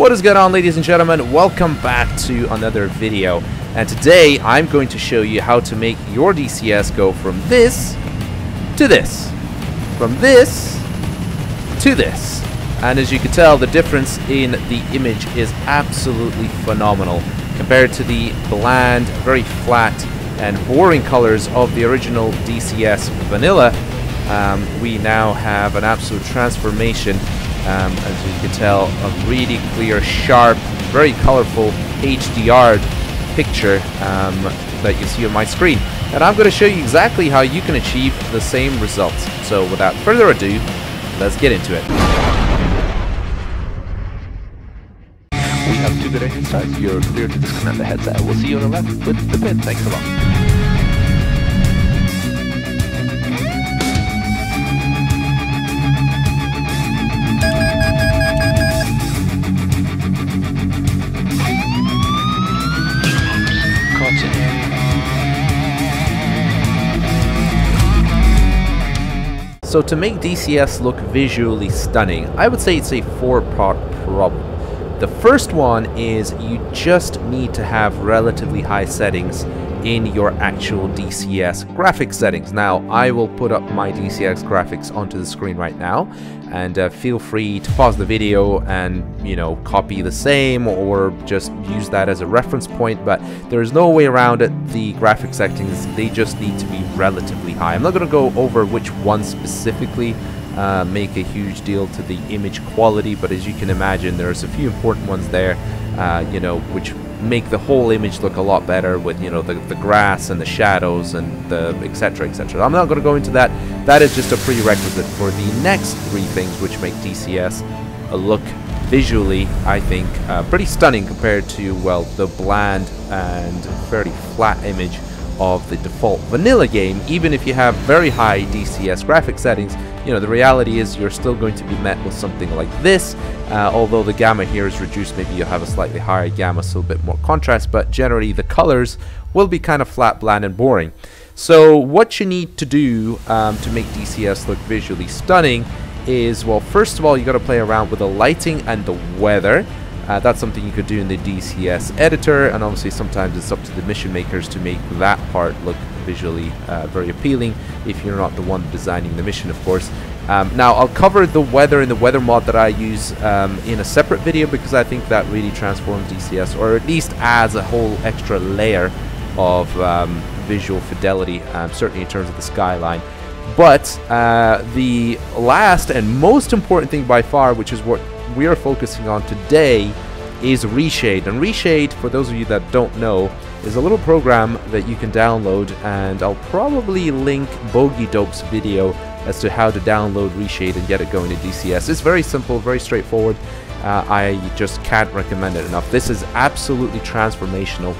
What is going on ladies and gentlemen? Welcome back to another video. And today I'm going to show you how to make your DCS go from this to this. From this to this. And as you can tell, the difference in the image is absolutely phenomenal compared to the bland, very flat and boring colors of the original DCS Vanilla. Um, we now have an absolute transformation um, as you can tell, a really clear, sharp, very colorful HDR picture um, that you see on my screen. And I'm going to show you exactly how you can achieve the same results. So without further ado, let's get into it. We have two good starts. You're clear to disconnect the headset. We'll see you on the left with the pin. Thanks a lot. So to make DCS look visually stunning, I would say it's a four-part problem. The first one is you just need to have relatively high settings in your actual DCS graphics settings. Now, I will put up my DCS graphics onto the screen right now, and uh, feel free to pause the video and, you know, copy the same or just use that as a reference point, but there's no way around it. The graphics settings, they just need to be relatively high. I'm not going to go over which one specifically uh, make a huge deal to the image quality, but as you can imagine, there's a few important ones there, uh, you know, which make the whole image look a lot better with you know the, the grass and the shadows and the etc etc I'm not going to go into that. That is just a prerequisite for the next three things which make DCS look visually I think uh, pretty stunning compared to well the bland and fairly flat image of the default vanilla game even if you have very high DCS graphic settings you know, the reality is you're still going to be met with something like this. Uh, although the gamma here is reduced, maybe you'll have a slightly higher gamma, so a bit more contrast, but generally the colors will be kind of flat, bland, and boring. So what you need to do um, to make DCS look visually stunning is, well, first of all, you got to play around with the lighting and the weather. Uh, that's something you could do in the DCS editor, and obviously sometimes it's up to the mission makers to make that part look visually uh, very appealing if you're not the one designing the mission, of course. Um, now, I'll cover the weather and the weather mod that I use um, in a separate video because I think that really transforms DCS, or at least adds a whole extra layer of um, visual fidelity, um, certainly in terms of the skyline. But uh, the last and most important thing by far, which is what we are focusing on today is Reshade. And Reshade, for those of you that don't know, is a little program that you can download and I'll probably link Bogey Dope's video as to how to download Reshade and get it going in DCS. It's very simple, very straightforward. Uh, I just can't recommend it enough. This is absolutely transformational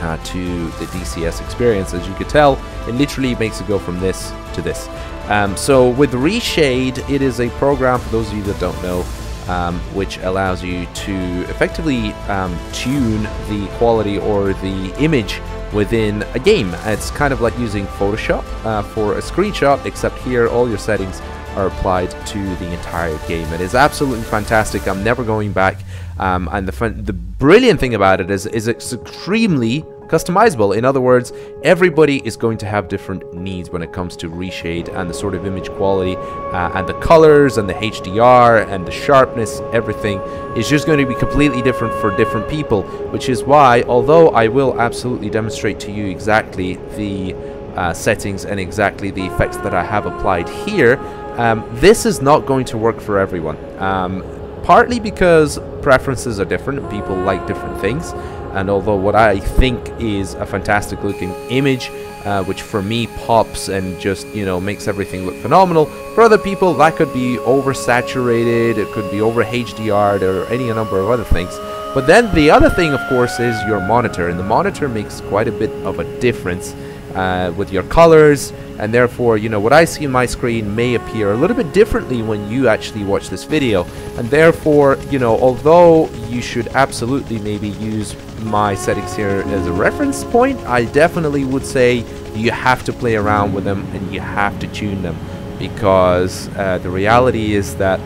uh, to the DCS experience. As you could tell, it literally makes it go from this to this. Um, so with Reshade, it is a program, for those of you that don't know, um, which allows you to effectively um, tune the quality or the image within a game. It's kind of like using Photoshop uh, for a screenshot, except here all your settings are applied to the entire game. It is absolutely fantastic. I'm never going back. Um, and the the brilliant thing about it is, is it's extremely customizable. In other words, everybody is going to have different needs when it comes to reshade and the sort of image quality uh, and the colors and the HDR and the sharpness, everything is just going to be completely different for different people, which is why, although I will absolutely demonstrate to you exactly the uh, settings and exactly the effects that I have applied here, um, this is not going to work for everyone. Um, partly because preferences are different, people like different things and although what I think is a fantastic looking image uh, which for me pops and just you know makes everything look phenomenal for other people that could be oversaturated it could be over HDR or any number of other things. But then the other thing of course is your monitor and the monitor makes quite a bit of a difference uh, with your colors. And therefore you know what I see in my screen may appear a little bit differently when you actually watch this video. And therefore you know although you should absolutely maybe use my settings here as a reference point I definitely would say you have to play around with them and you have to tune them because uh, the reality is that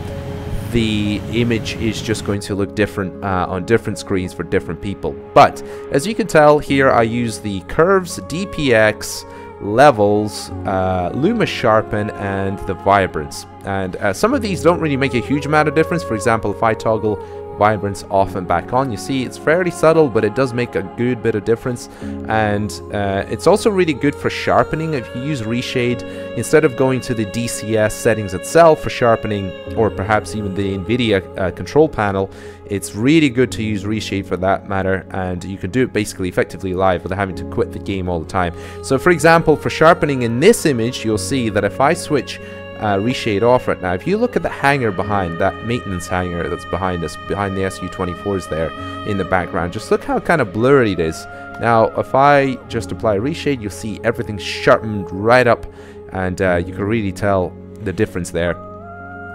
the image is just going to look different uh, on different screens for different people. But as you can tell here, I use the curves, DPX, levels, uh, Luma Sharpen, and the Vibrance. And uh, some of these don't really make a huge amount of difference. For example, if I toggle vibrance off and back on. You see, it's fairly subtle, but it does make a good bit of difference. And uh, it's also really good for sharpening. If you use Reshade, instead of going to the DCS settings itself for sharpening, or perhaps even the NVIDIA uh, control panel, it's really good to use Reshade for that matter. And you can do it basically effectively live without having to quit the game all the time. So for example, for sharpening in this image, you'll see that if I switch uh, reshade off right now. If you look at the hangar behind, that maintenance hangar that's behind us, behind the Su-24s there in the background, just look how kind of blurry it is. Now, if I just apply reshade, you'll see everything sharpened right up, and uh, you can really tell the difference there.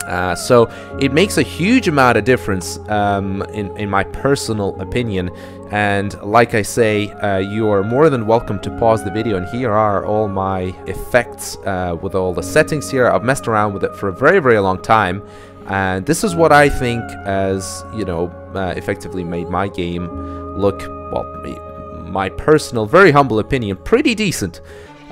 Uh, so it makes a huge amount of difference um, in, in my personal opinion. And like I say uh, you are more than welcome to pause the video and here are all my effects uh, with all the settings here. I've messed around with it for a very very long time. And this is what I think has, you know uh, effectively made my game look well my personal very humble opinion pretty decent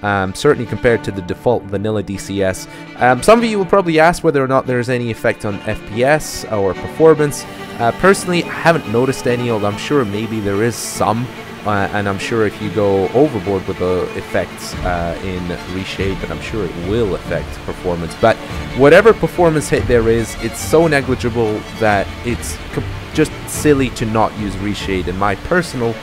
um, certainly compared to the default vanilla DCS. Um, some of you will probably ask whether or not there's any effect on FPS or performance. Uh, personally, I haven't noticed any, although I'm sure maybe there is some. Uh, and I'm sure if you go overboard with the effects uh, in Reshade, that I'm sure it will affect performance. But whatever performance hit there is, it's so negligible that it's just silly to not use Reshade, in my personal,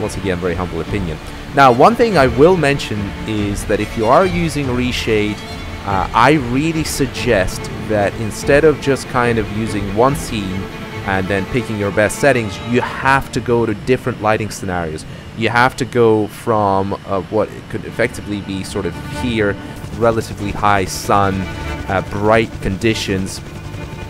once again, very humble opinion. Now, one thing I will mention is that if you are using Reshade, uh, I really suggest that instead of just kind of using one scene and then picking your best settings, you have to go to different lighting scenarios. You have to go from uh, what could effectively be sort of here, relatively high sun, uh, bright conditions,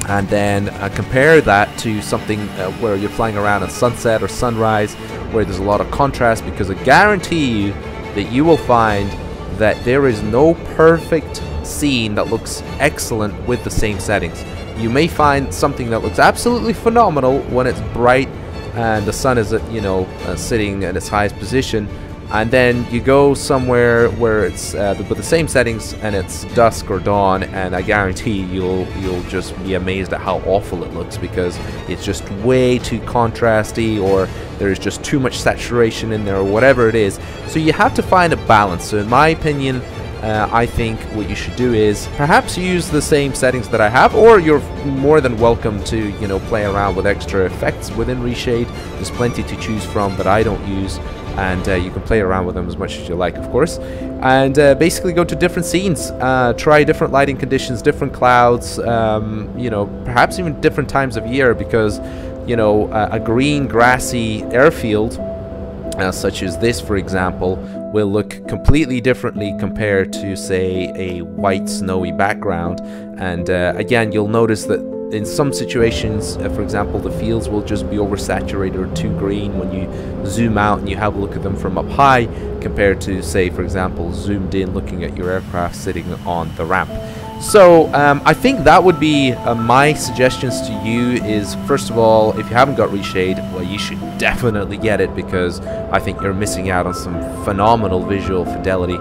and then uh, compare that to something uh, where you're flying around at sunset or sunrise where there's a lot of contrast because I guarantee you that you will find that there is no perfect scene that looks excellent with the same settings. You may find something that looks absolutely phenomenal when it's bright and the sun is, you know, uh, sitting at its highest position, and then you go somewhere where it's uh, with the same settings and it's dusk or dawn and I guarantee you'll you'll just be amazed at how awful it looks because it's just way too contrasty or there's just too much saturation in there or whatever it is. So you have to find a balance. So in my opinion uh, I think what you should do is perhaps use the same settings that I have or you're more than welcome to you know play around with extra effects within Reshade. There's plenty to choose from that I don't use and uh, you can play around with them as much as you like of course. And uh, basically go to different scenes uh, try different lighting conditions different clouds um, you know perhaps even different times of year because you know a green grassy airfield uh, such as this for example will look completely differently compared to say a white snowy background. And uh, again you'll notice that in some situations, uh, for example, the fields will just be oversaturated or too green when you zoom out and you have a look at them from up high compared to, say, for example, zoomed in looking at your aircraft sitting on the ramp. So um, I think that would be uh, my suggestions to you is first of all if you haven't got Reshade well you should definitely get it because I think you're missing out on some phenomenal visual fidelity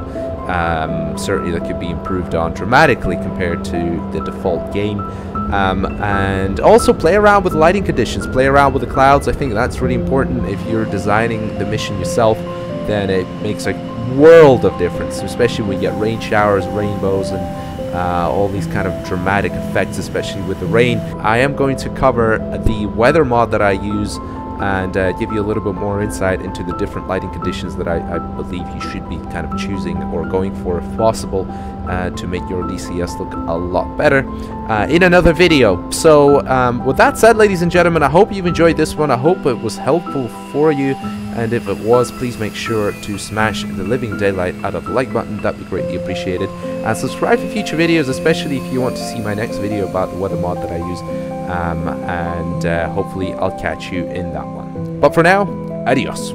um, certainly that could be improved on dramatically compared to the default game um, and also play around with lighting conditions, play around with the clouds. I think that's really important. If you're designing the mission yourself, then it makes a world of difference, especially when you get rain showers, rainbows, and uh, all these kind of dramatic effects, especially with the rain. I am going to cover the weather mod that I use and uh, give you a little bit more insight into the different lighting conditions that I, I believe you should be kind of choosing or going for if possible uh, to make your DCS look a lot better uh, in another video. So um, with that said, ladies and gentlemen, I hope you've enjoyed this one. I hope it was helpful for you. And if it was, please make sure to smash the living daylight out of the like button. That'd be greatly appreciated. And subscribe for future videos, especially if you want to see my next video about the weather mod that I use. Um, and uh, hopefully I'll catch you in that one. But for now, adios.